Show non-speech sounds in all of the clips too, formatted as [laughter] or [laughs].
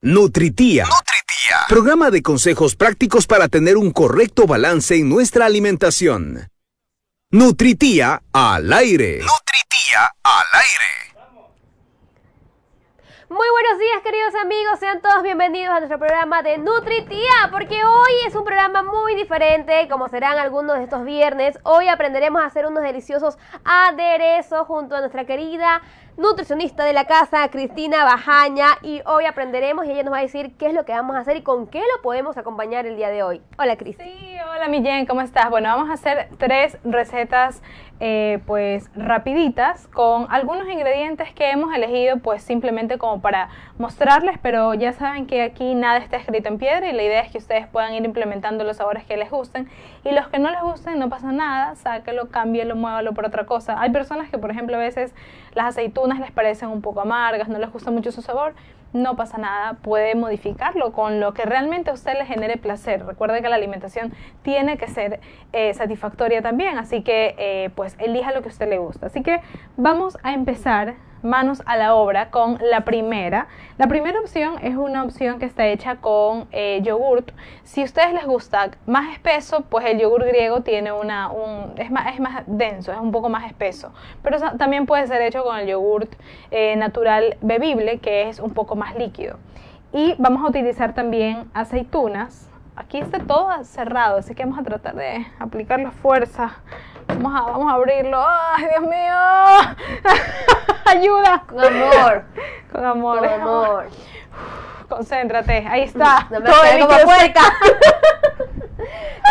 Nutritía. Nutritía. Programa de consejos prácticos para tener un correcto balance en nuestra alimentación. Nutritía al aire. Nutritía al aire. Muy buenos días queridos amigos, sean todos bienvenidos a nuestro programa de Nutritía, porque hoy es un programa muy diferente, como serán algunos de estos viernes. Hoy aprenderemos a hacer unos deliciosos aderezos junto a nuestra querida nutricionista de la casa, Cristina Bajaña, y hoy aprenderemos y ella nos va a decir qué es lo que vamos a hacer y con qué lo podemos acompañar el día de hoy. Hola, Cristina. Sí, hola, mi Jen, ¿cómo estás? Bueno, vamos a hacer tres recetas eh, pues rapiditas con algunos ingredientes que hemos elegido pues simplemente como para mostrarles, pero ya saben que aquí nada está escrito en piedra y la idea es que ustedes puedan ir implementando los sabores que les gusten y los que no les gusten no pasa nada, sáquelo, cámbielo, muévalo por otra cosa. Hay personas que por ejemplo a veces las aceitunas les parecen un poco amargas, no les gusta mucho su sabor, no pasa nada, puede modificarlo con lo que realmente a usted le genere placer. Recuerde que la alimentación tiene que ser eh, satisfactoria también, así que eh, pues elija lo que a usted le gusta. Así que vamos a empezar manos a la obra con la primera. La primera opción es una opción que está hecha con eh, yogurt. Si a ustedes les gusta más espeso, pues el yogur griego tiene una, un, es, más, es más denso, es un poco más espeso. Pero también puede ser hecho con el yogurt eh, natural bebible, que es un poco más líquido. Y vamos a utilizar también aceitunas. Aquí está todo cerrado, así que vamos a tratar de aplicar la fuerza Vamos a, vamos a abrirlo. ¡Ay, Dios mío! [laughs] ¡Ayuda! [laughs] Con amor. Con amor. Con amor. Concéntrate. Ahí está. No me como puerca.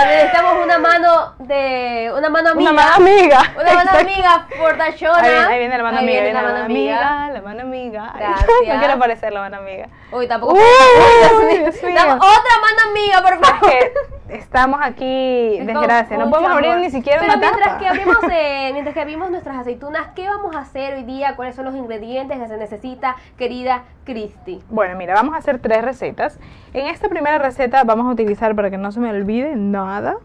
Necesitamos una mano de. Una mano amiga. Una mano amiga. Una mano amiga por Dachona. Ahí, ahí, viene la mano amiga. Viene la mano amiga. La mano amiga. [laughs] Gracias. No quiero parecer la mano amiga. Uy, tampoco. Uy, Dios mío. Otra mano amiga, por favor estamos aquí, desgracia, no podemos abrir ni siquiera Pero una mientras Que abrimos, [laughs] eh, mientras que abrimos nuestras aceitunas, ¿qué vamos a hacer hoy día? ¿Cuáles son los ingredientes que se necesita, querida Cristi? Bueno, mira, vamos a hacer tres recetas. En esta primera receta vamos a utilizar, para que no se me olvide nada,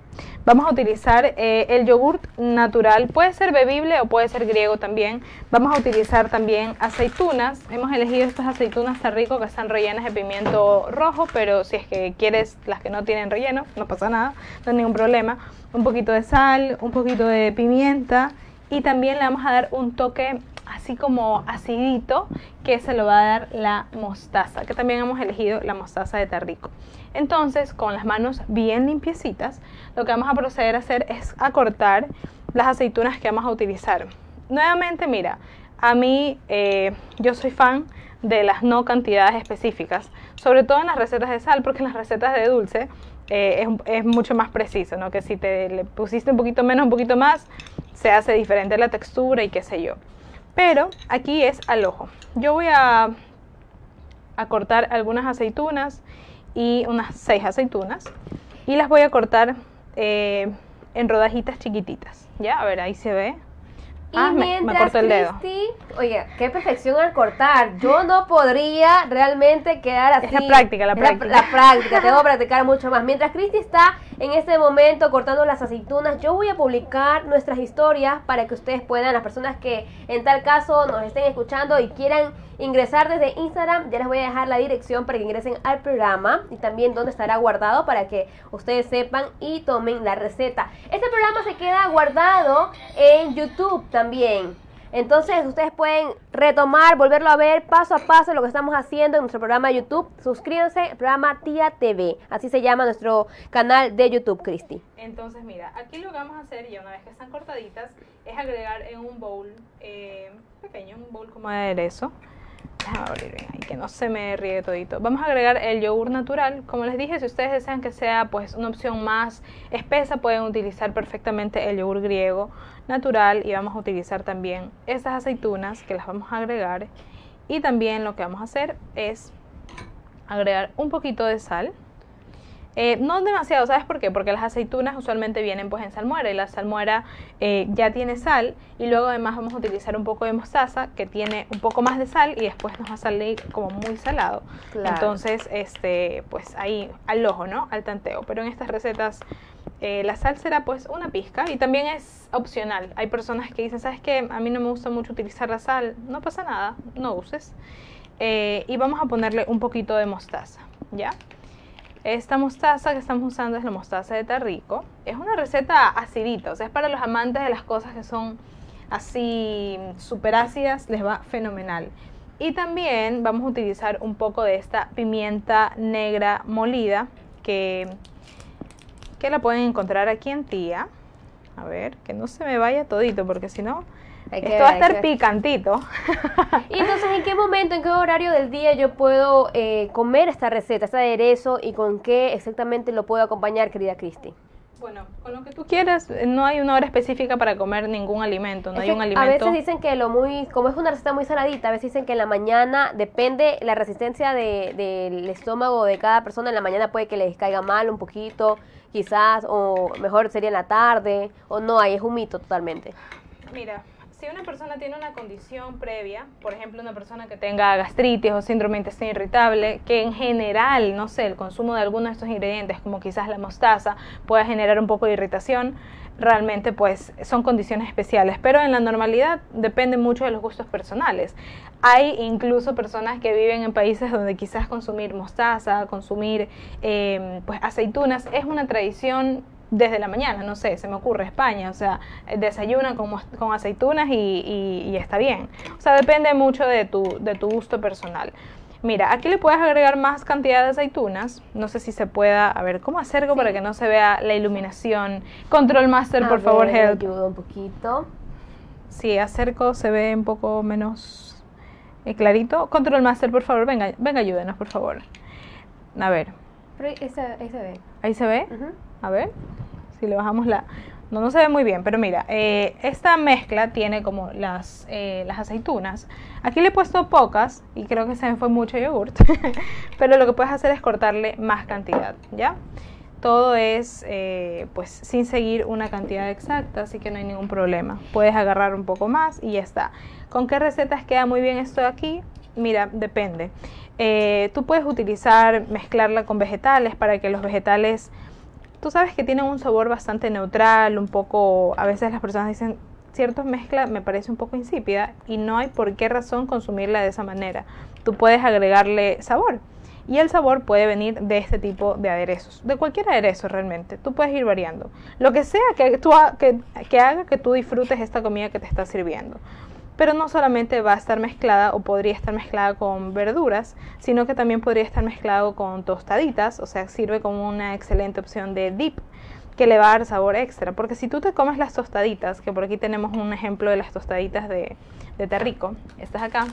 Vamos a utilizar eh, el yogurt natural, puede ser bebible o puede ser griego también. Vamos a utilizar también aceitunas. Hemos elegido estas aceitunas tan rico que están rellenas de pimiento rojo, pero si es que quieres las que no tienen relleno, no pasa nada, no hay ningún problema. Un poquito de sal, un poquito de pimienta y también le vamos a dar un toque así como acidito que se lo va a dar la mostaza, que también hemos elegido la mostaza de Tarrico. Entonces, con las manos bien limpiecitas, lo que vamos a proceder a hacer es a cortar las aceitunas que vamos a utilizar. Nuevamente, mira, a mí eh, yo soy fan de las no cantidades específicas, sobre todo en las recetas de sal, porque en las recetas de dulce eh, es, mucho más preciso, ¿no? Que si te le pusiste un poquito menos, un poquito más, se hace diferente la textura y qué sé yo. Pero aquí es al ojo. Yo voy a, a cortar algunas aceitunas y unas seis aceitunas y las voy a cortar eh, en rodajitas chiquititas. Ya, a ver, ahí se ve. Y ah, me, el dedo. oye, qué perfección al cortar. Yo no podría realmente quedar así. Es la práctica, la práctica. La, [laughs] práctica, tengo que practicar mucho más. Mientras Cristi está en este momento cortando las aceitunas, yo voy a publicar nuestras historias para que ustedes puedan, las personas que en tal caso nos estén escuchando y quieran ingresar desde Instagram, ya les voy a dejar la dirección para que ingresen al programa y también dónde estará guardado para que ustedes sepan y tomen la receta. Este programa se queda guardado en YouTube también. Entonces ustedes pueden retomar, volverlo a ver paso a paso lo que estamos haciendo en nuestro programa de YouTube. Suscríbanse al programa Tía TV. Así se llama nuestro canal de YouTube, Cristi. Entonces mira, aquí lo que vamos a hacer ya una vez que están cortaditas es agregar en un bowl eh, pequeño, un bowl como de aderezo que no se me todito. Vamos a agregar el yogur natural. Como les dije, si ustedes desean que sea pues una opción más espesa, pueden utilizar perfectamente el yogur griego natural y vamos a utilizar también estas aceitunas que las vamos a agregar. Y también lo que vamos a hacer es agregar un poquito de sal eh, no demasiado, ¿sabes por qué? Porque las aceitunas usualmente vienen pues en salmuera y la salmuera eh, ya tiene sal y luego además vamos a utilizar un poco de mostaza que tiene un poco más de sal y después nos va a salir como muy salado. Entonces, este, pues ahí al ojo, ¿no? Al tanteo. Pero en estas recetas eh, la sal será pues una pizca y también es opcional. Hay personas que dicen, ¿sabes qué? A mí no me gusta mucho utilizar la sal. No pasa nada, no uses. y vamos a ponerle un poquito de mostaza, ¿ya? Esta mostaza que estamos usando es la mostaza de Tarrico. Es una receta acidita, o sea, es para los amantes de las cosas que son así súper ácidas, les va fenomenal. Y también vamos a utilizar un poco de esta pimienta negra molida que, que la pueden encontrar aquí en Tía. A ver, que no se me vaya todito porque si no esto va a estar picantito. Y entonces, ¿en qué momento, en qué horario del día yo puedo eh, comer esta receta, este aderezo y con qué exactamente lo puedo acompañar, querida Cristi? Bueno, con lo que tú quieras, no hay una hora específica para comer ningún alimento, no hay un alimento. A veces dicen que lo muy, como es una receta muy saladita, a veces dicen que en la mañana, depende la resistencia del estómago de cada persona, en la mañana puede que les caiga mal un poquito, quizás, o mejor sería en la tarde, o no, ahí es un mito totalmente. Mira, si una persona tiene una condición previa, por ejemplo, una persona que tenga gastritis o síndrome de intestino irritable, que en general, no sé, el consumo de algunos de estos ingredientes, como quizás la mostaza, pueda generar un poco de irritación, realmente pues son condiciones especiales, pero en la normalidad depende mucho de los gustos personales. Hay incluso personas que viven en países donde quizás consumir mostaza, consumir eh, pues aceitunas es una tradición desde la mañana, no sé, se me ocurre España, o sea, desayuna con, con aceitunas y, y, está bien. O sea, depende mucho de tu, de tu gusto personal. Mira, aquí le puedes agregar más cantidad de aceitunas. No sé si se pueda, a ver, ¿cómo acerco para que no se vea la iluminación? Control Master, por favor, help. ayuda un poquito. Sí, acerco, se ve un poco menos eh, clarito. Control Master, por favor, venga, venga, ayúdenos, por favor. A ver. ahí, se, ve. ¿Ahí se ve? A ver si le bajamos la... No, no se ve muy bien, pero mira, eh, esta mezcla tiene como las, eh, las aceitunas. Aquí le he puesto pocas y creo que se me fue mucho yogurt, [laughs] pero lo que puedes hacer es cortarle más cantidad, ¿ya? Todo es eh, pues sin seguir una cantidad exacta, así que no hay ningún problema. Puedes agarrar un poco más y ya está. ¿Con qué recetas queda muy bien esto de aquí? Mira, depende. tú puedes utilizar, mezclarla con vegetales para que los vegetales tú sabes que tienen un sabor bastante neutral, un poco, a veces las personas dicen, cierta mezcla me parece un poco insípida y no hay por qué razón consumirla de esa manera. Tú puedes agregarle sabor y el sabor puede venir de este tipo de aderezos, de cualquier aderezo realmente. Tú puedes ir variando. Lo que sea que, que haga que tú disfrutes esta comida que te está sirviendo pero no solamente va a estar mezclada o podría estar mezclada con verduras, sino que también podría estar mezclado con tostaditas, o sea, sirve como una excelente opción de dip que le va a dar sabor extra, porque si tú te comes las tostaditas, que por aquí tenemos un ejemplo de las tostaditas de, de Terrico, estas acá,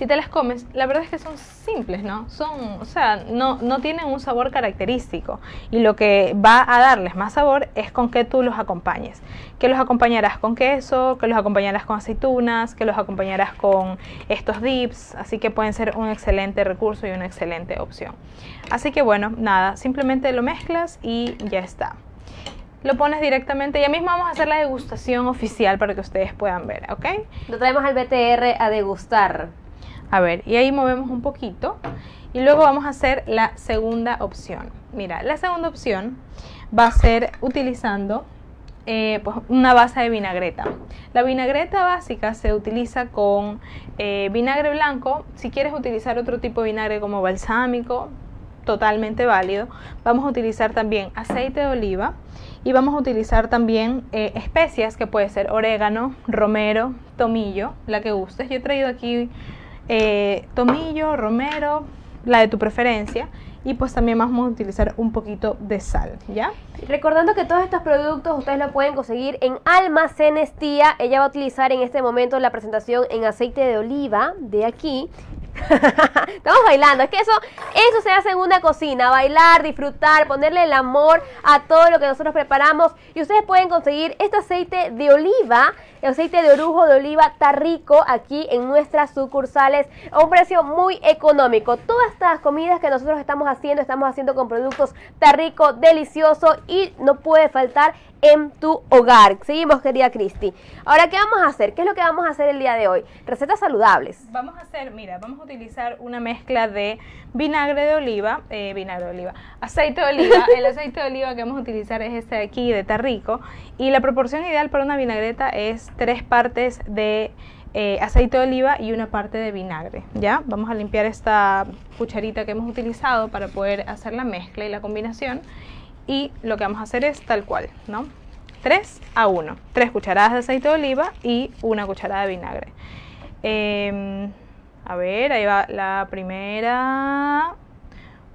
si te las comes, la verdad es que son simples, ¿no? Son, o sea, no, no tienen un sabor característico. Y lo que va a darles más sabor es con que tú los acompañes. Que los acompañarás con queso, que los acompañarás con aceitunas, que los acompañarás con estos dips. Así que pueden ser un excelente recurso y una excelente opción. Así que bueno, nada, simplemente lo mezclas y ya está lo pones directamente. Ya mismo vamos a hacer la degustación oficial para que ustedes puedan ver, ¿ok? Lo traemos al BTR a degustar. A ver, y ahí movemos un poquito. Y luego vamos a hacer la segunda opción. Mira, la segunda opción va a ser utilizando eh, pues una base de vinagreta. La vinagreta básica se utiliza con eh, vinagre blanco. Si quieres utilizar otro tipo de vinagre como balsámico, totalmente válido. Vamos a utilizar también aceite de oliva y vamos a utilizar también eh, especias que puede ser orégano, romero, tomillo, la que gustes. Yo he traído aquí eh, tomillo, romero, la de tu preferencia. Y pues también vamos a utilizar un poquito de sal, ¿ya? Recordando que todos estos productos ustedes lo pueden conseguir en Almacenes Tía. Ella va a utilizar en este momento la presentación en aceite de oliva de aquí. [laughs] Estamos bailando, es que eso, eso se hace en una cocina, bailar, disfrutar, ponerle el amor a todo lo que nosotros preparamos. Y ustedes pueden conseguir este aceite de oliva el aceite de orujo de oliva está rico aquí en nuestras sucursales a un precio muy económico. Todas estas comidas que nosotros estamos haciendo, estamos haciendo con productos está rico, delicioso y no puede faltar en tu hogar. Seguimos, querida Cristi. Ahora, ¿qué vamos a hacer? ¿Qué es lo que vamos a hacer el día de hoy? Recetas saludables. Vamos a hacer, mira, vamos a utilizar una mezcla de vinagre de oliva, eh, vinagre de oliva, aceite de oliva. [laughs] el aceite de oliva que vamos a utilizar es este de aquí, de Tarrico. Y la proporción ideal para una vinagreta es tres partes de eh, aceite de oliva y una parte de vinagre. ¿ya? Vamos a limpiar esta cucharita que hemos utilizado para poder hacer la mezcla y la combinación. Y lo que vamos a hacer es tal cual, ¿no? 3 a 1. 3 cucharadas de aceite de oliva y una cucharada de vinagre. Em, a ver, ahí va la primera.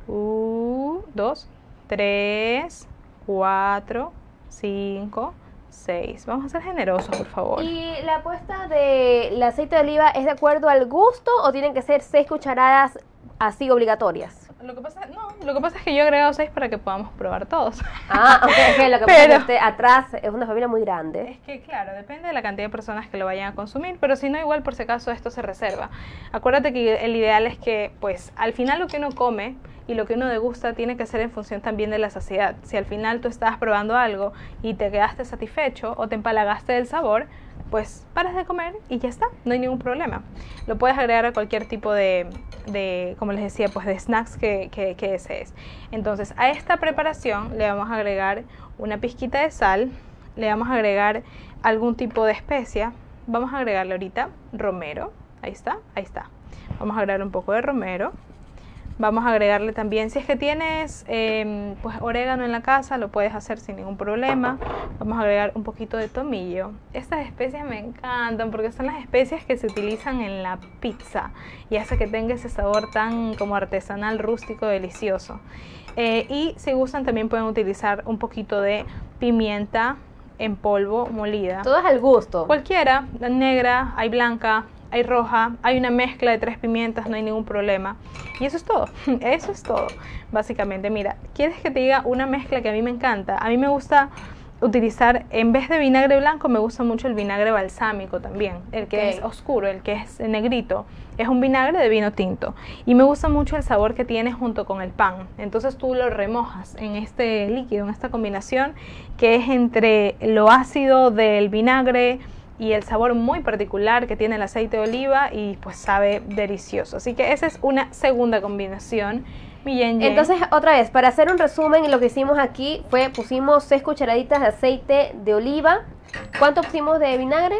2, 3, 4, 5, 6. Vamos a ser generosos, por favor. ¿Y la apuesta del aceite de oliva es de acuerdo al gusto o tienen que ser 6 cucharadas así obligatorias? Lo que, pasa, no, lo que pasa es que yo he agregado 6 para que podamos probar todos. Ah, ok, okay lo que pasa es que usted atrás es una familia muy grande. Es que, claro, depende de la cantidad de personas que lo vayan a consumir, pero si no, igual por si acaso esto se reserva. Acuérdate que el ideal es que, pues, al final lo que uno come y lo que uno degusta tiene que ser en función también de la saciedad. Si al final tú estabas probando algo y te quedaste satisfecho o te empalagaste del sabor, pues paras de comer y ya está, no hay ningún problema. Lo puedes agregar a cualquier tipo de, de como les decía, pues de snacks que, que, que, desees. Entonces a esta preparación le vamos a agregar una pizquita de sal, le vamos a agregar algún tipo de especia, vamos a agregarle ahorita romero, ahí está, ahí está. Vamos a agregar un poco de romero, Vamos a agregarle también, si es que tienes em, pues orégano en la casa, lo puedes hacer sin ningún problema. Vamos a agregar un poquito de tomillo. Estas especias me encantan porque son las especias que se utilizan en la pizza y hace que tenga ese sabor tan como artesanal, rústico, delicioso. Eh, y si gustan también pueden utilizar un poquito de pimienta en polvo molida. Todo es al gusto. Cualquiera, negra, hay blanca, hay roja, hay una mezcla de tres pimientas, no hay ningún problema. Y eso es todo, [laughs] eso es todo, básicamente. Mira, ¿quieres que te diga una mezcla que a mí me encanta? A mí me gusta utilizar, en vez de vinagre blanco, me gusta mucho el vinagre balsámico también, el que es oscuro, el que es negrito. Es un vinagre de vino tinto. Y me gusta mucho el sabor que tiene junto con el pan. Entonces tú lo remojas en este líquido, en esta combinación, que es entre lo ácido del vinagre, y el sabor muy particular que tiene el aceite de oliva y pues sabe delicioso. Así que esa es una segunda combinación. Entonces, otra vez, para hacer un resumen, lo que hicimos aquí fue pusimos 6 cucharaditas de aceite de oliva. ¿Cuánto pusimos de vinagre?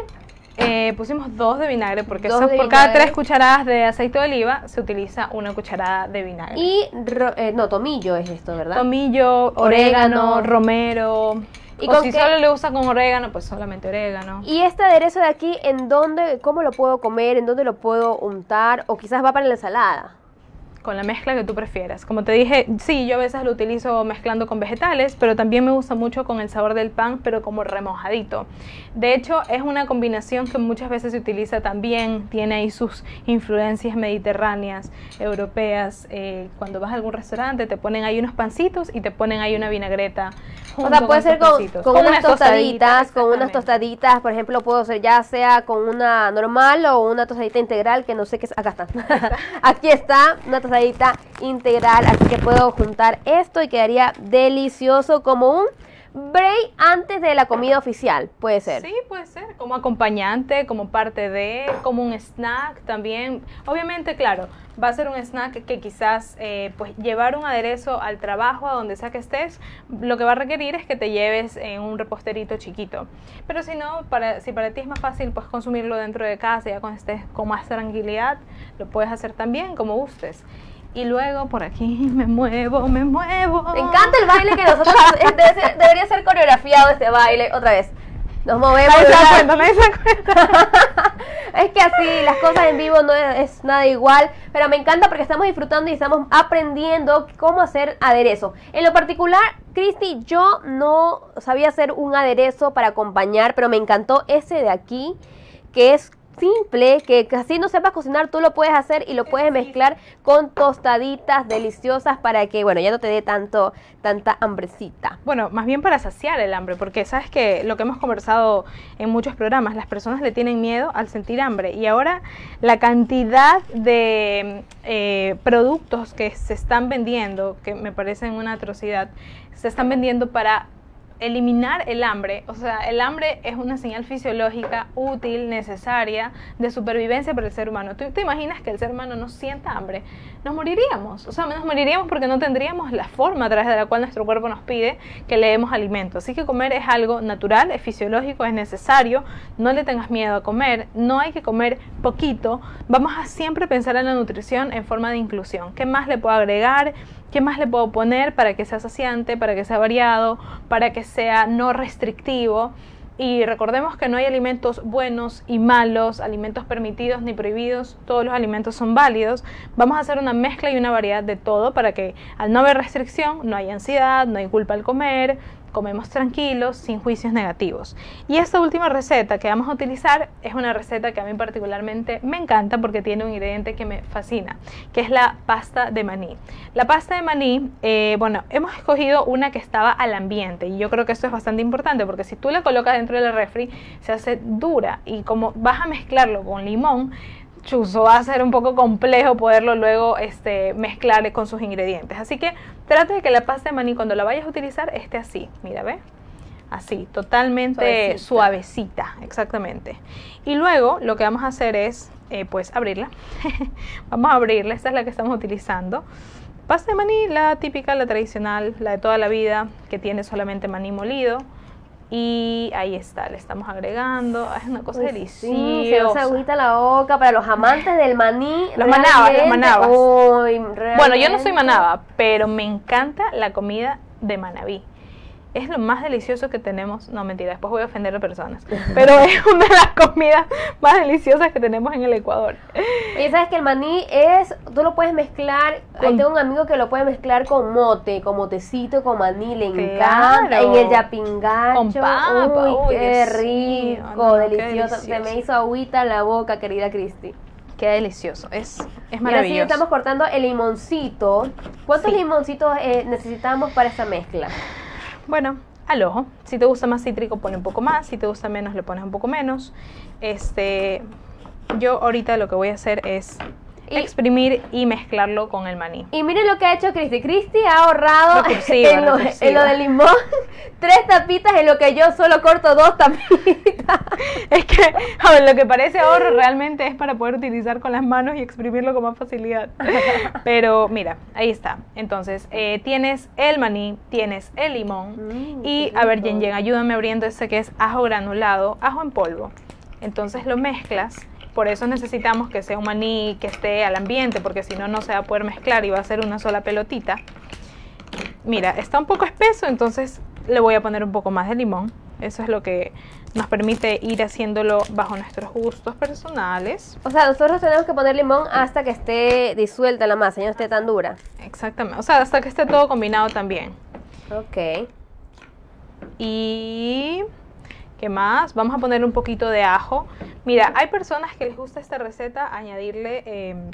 Eh, pusimos dos de vinagre porque por cada tres cucharadas de aceite de oliva se utiliza una cucharada de vinagre. Y, eh, no, tomillo es esto, ¿verdad? Tomillo, orégano romero, ¿Y o si solo le usa con orégano, pues solamente orégano. ¿Y este aderezo de aquí, en dónde, cómo lo puedo comer, en dónde lo puedo untar? O quizás va para la ensalada con la mezcla que tú prefieras. Como te dije, sí, yo a veces lo utilizo mezclando con vegetales, pero también me gusta mucho con el sabor del pan, pero como remojadito. De hecho, es una combinación que muchas veces se utiliza también, tiene ahí sus influencias mediterráneas, europeas. Eh, cuando vas a algún restaurante te ponen ahí unos pancitos y te ponen ahí una vinagreta. O sea, puede ser con, con, unas tostaditas, con unas tostaditas, por ejemplo, puedo ser ya sea con una normal o una tostadita integral, que no sé qué es, acá está. [laughs] [laughs] Aquí está, una tostadita integral, así que puedo juntar esto y quedaría delicioso como un break antes de la comida oficial, puede ser. Sí, puede ser, como acompañante, como parte de, como un snack también. Obviamente, claro, va a ser un snack que quizás eh, pues llevar un aderezo al trabajo, a donde sea que estés, lo que va a requerir es que te lleves en un reposterito chiquito. Pero si no, para, si para ti es más fácil pues consumirlo dentro de casa, ya cuando estés con más tranquilidad, lo puedes hacer también como gustes y luego por aquí [laughs] me muevo, me muevo. Me encanta el baile que nosotros [laughs] debería ser coreografiado este baile otra vez. Nos movemos. [laughs] es que así, las cosas en vivo no es, nada igual, pero me encanta porque estamos disfrutando y estamos aprendiendo cómo hacer aderezo. En lo particular, Cristi, yo no sabía hacer un aderezo para acompañar, pero me encantó ese de aquí, que es simple, que casi no sepas cocinar, tú lo puedes hacer y lo puedes mezclar con tostaditas deliciosas para que, bueno, ya no te dé tanto, tanta hambrecita. Bueno, más bien para saciar el hambre, porque sabes que lo que hemos conversado en muchos programas, las personas le tienen miedo al sentir hambre y ahora la cantidad de eh, productos que se están vendiendo, que me parecen una atrocidad, se están vendiendo para eliminar el hambre, o sea, el hambre es una señal fisiológica útil, necesaria, de supervivencia para el ser humano. ¿Tú te imaginas que el ser humano no sienta hambre? Nos moriríamos, o sea, nos moriríamos porque no tendríamos la forma a través de la cual nuestro cuerpo nos pide que le demos alimento. Así que comer es algo natural, es fisiológico, es necesario, no le tengas miedo a comer, no hay que comer poquito, vamos a siempre pensar en la nutrición en forma de inclusión. ¿Qué más le puedo agregar? ¿Qué más le puedo poner para que sea saciante, para que sea variado, para que sea no restrictivo? Y recordemos que no hay alimentos buenos y malos, alimentos permitidos ni prohibidos, todos los alimentos son válidos. Vamos a hacer una mezcla y una variedad de todo para que al no haber restricción no hay ansiedad, no hay culpa al comer, comemos tranquilos, sin juicios negativos. Y esta última receta que vamos a utilizar es una receta que a mí particularmente me encanta porque tiene un ingrediente que me fascina, que es la pasta de maní. La pasta de maní, eh, bueno, hemos escogido una que estaba al ambiente y yo creo que esto es bastante importante porque si tú la colocas dentro del refri se hace dura y como vas a mezclarlo con limón, chuzo, va a ser un poco complejo poderlo luego este, mezclar con sus ingredientes. Así que trate de que la pasta de maní cuando la vayas a utilizar esté así, mira, ve. Así, totalmente suavecita. exactamente. Y luego lo que vamos a hacer es, eh, pues, abrirla. [laughs] vamos a abrirla, esta es la que estamos utilizando. Pasta de maní, la típica, la tradicional, la de toda la vida, que tiene solamente maní molido y ahí está, le estamos agregando. Es una cosa deliciosa. Sí, se agüita la boca para los amantes del maní. Los manabas, los manabas. bueno, yo no soy manaba, pero me encanta la comida de Manabí es lo más delicioso que tenemos. No, mentira, después voy a ofender a personas. [laughs] Pero es una de las comidas más deliciosas que tenemos en el Ecuador. Y sabes que el maní es, tú lo puedes mezclar. Ahí tengo un amigo que lo puede mezclar con mote, con motecito, con maní, le encanta. En el yapingacho. Con papa. Uy, qué rico, delicioso. Se me hizo agüita en la boca, querida Cristi. Qué delicioso, es, es maravilloso. Y ahora estamos cortando el limoncito. ¿Cuántos limoncitos eh, necesitamos para esta mezcla? Bueno, al ojo. Si te gusta más cítrico, pone un poco más. Si te gusta menos, le pones un poco menos. Este, yo ahorita lo que voy a hacer es exprimir y mezclarlo con el maní. Y miren lo que ha hecho Cristi. Cristi ha ahorrado en, lo, de limón [laughs] tres tapitas en lo que yo solo corto dos tapitas. [laughs] es que, a ver, lo que parece ahorro realmente es para poder utilizar con las manos y exprimirlo con más facilidad. [laughs] Pero mira, ahí está. Entonces, eh, tienes el maní, tienes el limón mm, y, a ver, Yen Yen, ayúdame abriendo ese que es ajo granulado, ajo en polvo. Entonces lo mezclas por eso necesitamos que sea un maní que esté al ambiente, porque si no, no se va a poder mezclar y va a ser una sola pelotita. Mira, está un poco espeso, entonces le voy a poner un poco más de limón. Eso es lo que nos permite ir haciéndolo bajo nuestros gustos personales. O sea, nosotros tenemos que poner limón hasta que esté disuelta la masa, y no esté tan dura. Exactamente, o sea, hasta que esté todo combinado también. Ok. Y ¿Qué más? Vamos a poner un poquito de ajo. Mira, hay personas que les gusta esta receta añadirle em,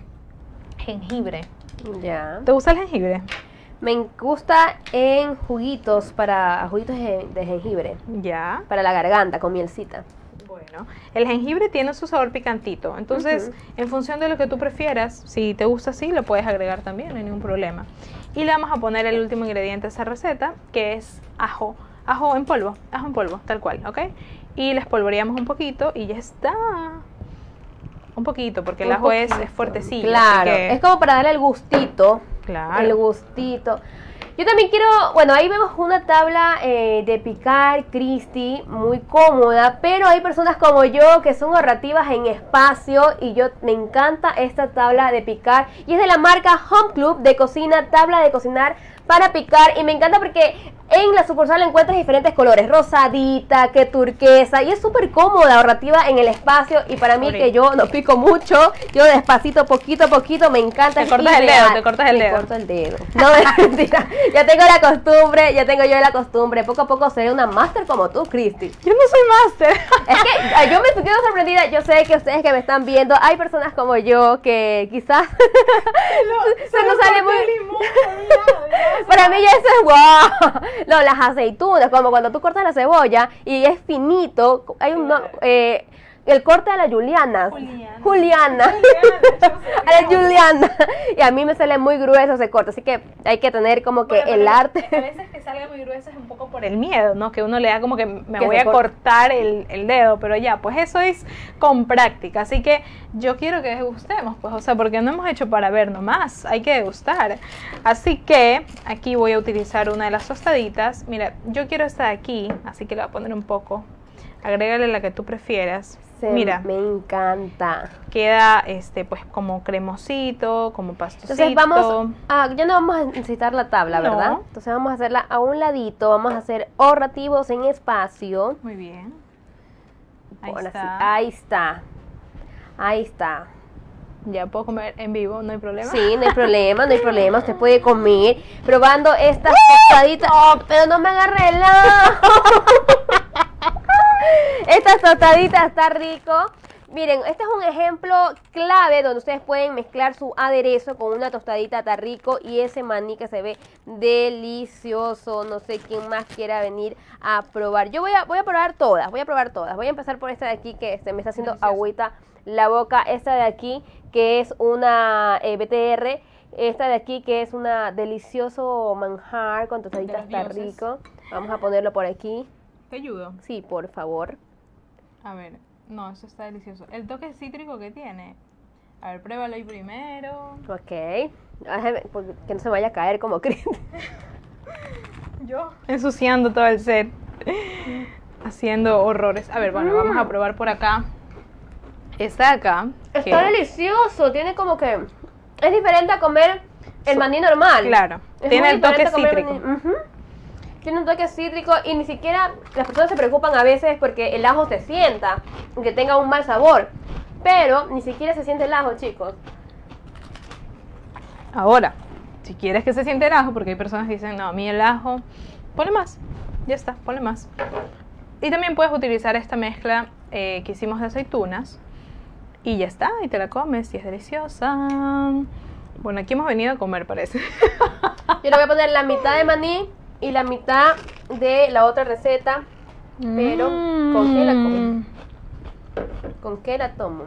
jengibre. Ya. ¿Te gusta el jengibre? Me gusta en juguitos para juguitos de, jengibre. Ya. Para la garganta con mielcita. Bueno, el jengibre tiene su sabor picantito, entonces en función de lo que tú prefieras, si te gusta así, lo puedes agregar también, no hay ningún problema. Y le vamos a poner el último ingrediente de esa receta, que es ajo ajo en polvo, ajo en polvo, tal cual, ¿ok? Y les espolvoreamos un poquito y ya está. Un poquito, porque el ajo es, es, fuertecillo. Claro, es como para darle el gustito. Claro. El gustito. Yo también quiero, bueno, ahí vemos una tabla eh, de picar Christie muy cómoda, pero hay personas como yo que son ahorrativas en espacio y yo me encanta esta tabla de picar y es de la marca Home Club de cocina, tabla de cocinar para picar y me encanta porque en la sucursal encuentras diferentes colores, rosadita, que turquesa, y es súper cómoda, ahorrativa en el espacio. Y para mí, que yo no pico mucho, yo despacito, poquito a poquito, me encanta. Te cortas el dedo, te cortas el dedo. corto el dedo. No, [laughs] mentira. Ya tengo la costumbre, ya tengo yo la costumbre. Poco a poco seré una máster como tú, Cristi. Yo no soy máster. Es que yo me quedo sorprendida. Yo sé que ustedes que me están viendo, hay personas como yo que quizás [laughs] se nos sale muy. [laughs] para mí, ya eso es wow. No, las aceitunas, como cuando tú cortas la cebolla y es finito, hay un... Eh, el corte de la Juliana. Juliana. Juliana. [laughs] a la Juliana. Y a mí me sale muy grueso ese corte, así que hay que tener como que Bueno, el arte. A veces que salga muy grueso es un poco por el miedo, ¿no? Que uno le da como que me Que voy a cor- cortar el, el dedo, pero ya, pues eso es con práctica. Así que yo quiero que degustemos, pues, o sea, porque no hemos hecho para ver nomás, hay que degustar. Así que aquí voy a utilizar una de las tostaditas. Mira, yo quiero esta de aquí, así que le voy a poner un poco. Agrégale la que tú prefieras. Se- Mira, Me encanta. queda este pues como cremosito, como pastosito. Entonces vamos a, ya no vamos a necesitar la tabla, No. ¿verdad? Entonces vamos a hacerla a un ladito, vamos a hacer ahorrativos en espacio. Muy bien. Ahí Ahora sí, está. ahí está. Ahí está. Ya puedo comer en vivo, no hay problema. Sí, no hay [laughs] problema, no hay problema. Usted puede comer probando estas tostaditas. pero no me agarre el. [laughs] Estas tostaditas está rico. Miren, este es un ejemplo clave donde ustedes pueden mezclar su aderezo con una tostadita está rico y ese maní que se ve delicioso. No sé quién más quiera venir a probar. Yo voy a, voy a probar todas, voy a probar todas. Voy a empezar por esta de aquí que se me está haciendo Delicioso. agüita la boca. Esta de aquí que es una eh, BTR. Esta de aquí que es una delicioso manjar con tostaditas dioses. rico. Vamos a ponerlo por aquí. Te ayudo. Sí, por favor. A ver, no, eso está delicioso. El toque cítrico que tiene. A ver, pruébalo ahí primero. Ok. Porque- que no se vaya a caer como Chris. [laughs] Yo ensuciando todo el set. Haciendo horrores. A ver, bueno, vamos a probar por acá. Esta de acá. Está que- delicioso. Tiene como que. Es diferente a comer el maní normal. Claro, Es tiene el toque cítrico. Ujú. Tiene un toque cítrico y ni siquiera las personas se preocupan a veces porque el ajo se sienta, que tenga un mal sabor. Pero ni siquiera se siente el ajo, chicos. Ahora, si quieres que se siente el ajo, porque hay personas que dicen, no, a mí el ajo, ponle más. Ya está, ponle más. Y también puedes utilizar esta mezcla eh, que hicimos de aceitunas. Y ya está, y te la comes y es deliciosa. Bueno, aquí hemos venido a comer, parece. Yo le voy a poner la mitad de maní y la mitad de la otra receta. Pero, ¿con qué la como? Mm. ¿Con qué la tomo?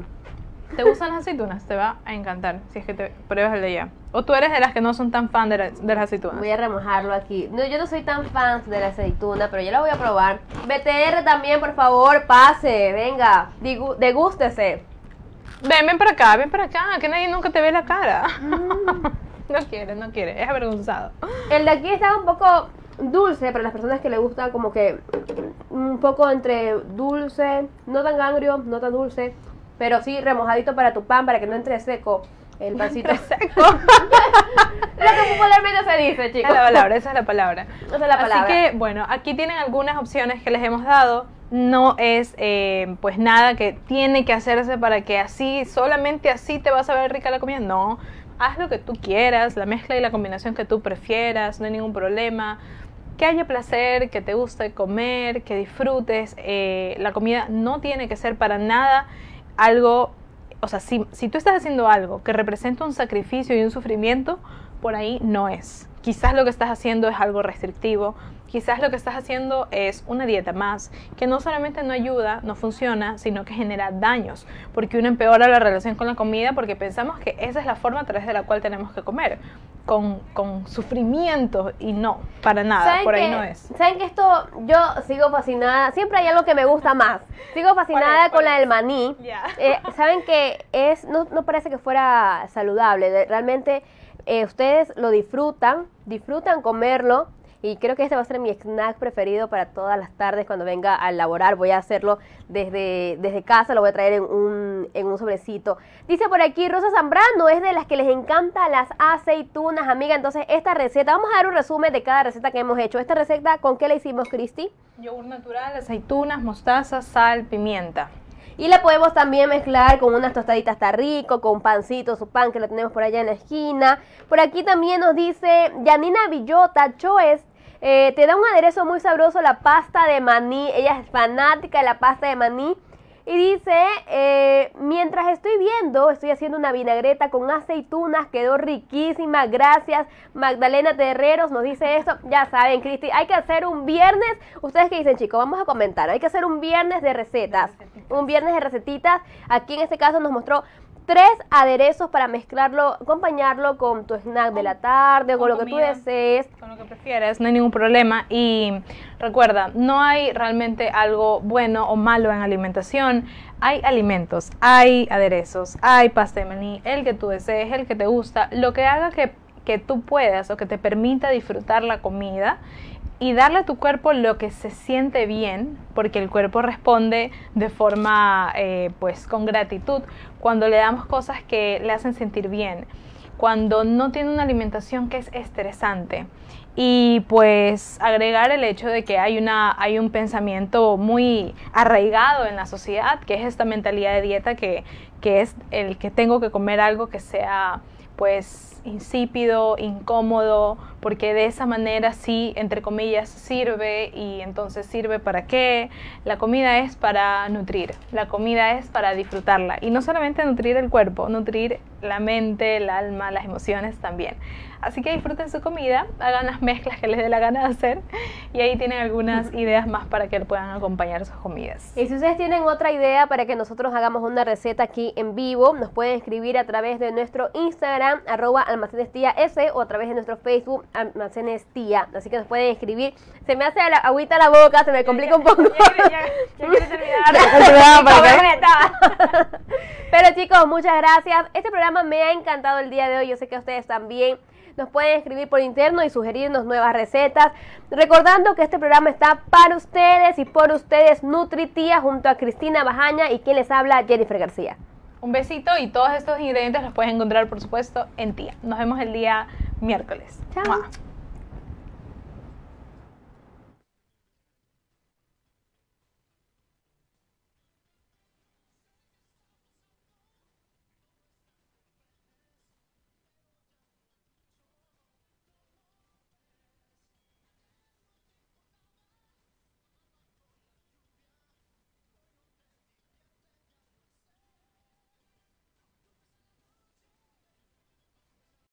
¿Te gustan las aceitunas? Te va a encantar si es que te pruebas el de allá. O tú eres de las que no son tan fan de, la- de las aceitunas. Voy a remojarlo aquí. No, yo no soy tan fan de la aceituna, pero ya la voy a probar. BTR también, por favor, pase. Venga, digu- degústese. Ven, ven para acá, ven para acá, que nadie nunca te ve la cara. [laughs] no quiere, no quiere, es avergonzado. El de aquí está un poco dulce para las personas que le gusta como que un poco entre dulce, no tan agrio, no tan dulce, pero sí remojadito para tu pan para que no entre seco el [laughs] pancito. seco. [laughs] Lo que popularmente se dice, Esa chicos. es la palabra, esa es la palabra. [laughs] Esa es la palabra. Así que, bueno, aquí tienen algunas opciones que les hemos dado. No es eh, pues nada que tiene que hacerse para que así, solamente así te vas a ver rica la comida. No, haz lo que tú quieras, la mezcla y la combinación que tú prefieras, no hay ningún problema. Que haya placer, que te guste comer, que disfrutes. eh, la comida no tiene que ser para nada algo, o sea, si, si tú estás haciendo algo que representa un sacrificio y un sufrimiento, por ahí no es. Quizás lo que estás haciendo es algo restrictivo, quizás lo que estás haciendo es una dieta más, que no solamente no ayuda, no funciona, sino que genera daños, porque uno empeora la relación con la comida porque pensamos que esa es la forma a través de la cual tenemos que comer, con, con sufrimiento y no, para nada, ¿Saben por ahí que- no es. ¿Saben que esto yo sigo fascinada? Siempre hay algo que me gusta más. Sigo fascinada ¿Cuál es? con ¿Cuál la es? del maní. Ya. Eh, Saben que es no, no parece que fuera saludable. Realmente eh, ustedes lo disfrutan, disfrutan comerlo. Y creo que este va a ser mi snack preferido para todas las tardes cuando venga a laborar. Voy a hacerlo desde, desde casa, lo voy a traer en un, en un sobrecito. Dice por aquí, Rosa Zambrano es de las que les encantan las aceitunas, amiga. Entonces, esta receta, vamos a dar un resumen de cada receta que hemos hecho. Esta receta, ¿con qué la hicimos, Cristi? Yogur natural, aceitunas, mostaza, sal, pimienta. Y la podemos también mezclar con unas tostaditas está rico, con pancito, su pan que lo tenemos por allá en la esquina. Por aquí también nos dice Yanina Villota, Choes, eh, te da un aderezo muy sabroso la pasta de maní. Ella es fanática de la pasta de maní. Y dice, eh, mientras estoy viendo, estoy haciendo una vinagreta con aceitunas, quedó riquísima, gracias. Magdalena Terreros nos dice esto, ya saben, Cristi, hay que hacer un viernes, ustedes qué dicen chicos, vamos a comentar, hay que hacer un viernes de recetas, un viernes de recetitas, aquí en este caso nos mostró tres aderezos para mezclarlo, acompañarlo con tu snack de la tarde o con, lo que tú desees. Con lo que prefieres, no hay ningún problema. Y recuerda, no hay realmente algo bueno o malo en alimentación. Hay alimentos, hay aderezos, hay pasta de maní, el que tú desees, el que te gusta, lo que haga que, que tú puedas o que te permita disfrutar la comida y darle a tu cuerpo lo que se siente bien, porque el cuerpo responde de forma, eh, pues, con gratitud cuando le damos cosas que le hacen sentir bien, cuando no tiene una alimentación que es estresante. Y pues agregar el hecho de que hay, una, hay un pensamiento muy arraigado en la sociedad, que es esta mentalidad de dieta que, que es el que tengo que comer algo que sea pues insípido, incómodo, porque de esa manera sí, entre comillas, sirve y entonces sirve para qué. La comida es para nutrir, la comida es para disfrutarla y no solamente nutrir el cuerpo, nutrir la mente, el alma, las emociones también. Así que disfruten su comida, hagan las mezclas que les dé la gana de hacer y ahí tienen algunas ideas más para que puedan acompañar sus comidas. Y si ustedes tienen otra idea para que nosotros hagamos una receta aquí en vivo, nos pueden escribir a través de nuestro Instagram, arroba almacenes S o a través de nuestro Facebook, almacenes tía. Así que nos pueden escribir. Se me hace la agüita la boca, se me complica un poco. Pero chicos, muchas gracias. Este programa me ha encantado el día de hoy. Yo sé que a ustedes también. Nos pueden escribir por interno y sugerirnos nuevas recetas. Recordando que este programa está para ustedes y por ustedes, Nutritía, junto a Cristina Bajaña y quien les habla, Jennifer García. Un besito y todos estos ingredientes los puedes encontrar, por supuesto, en Tía. Nos vemos el día miércoles. Chao.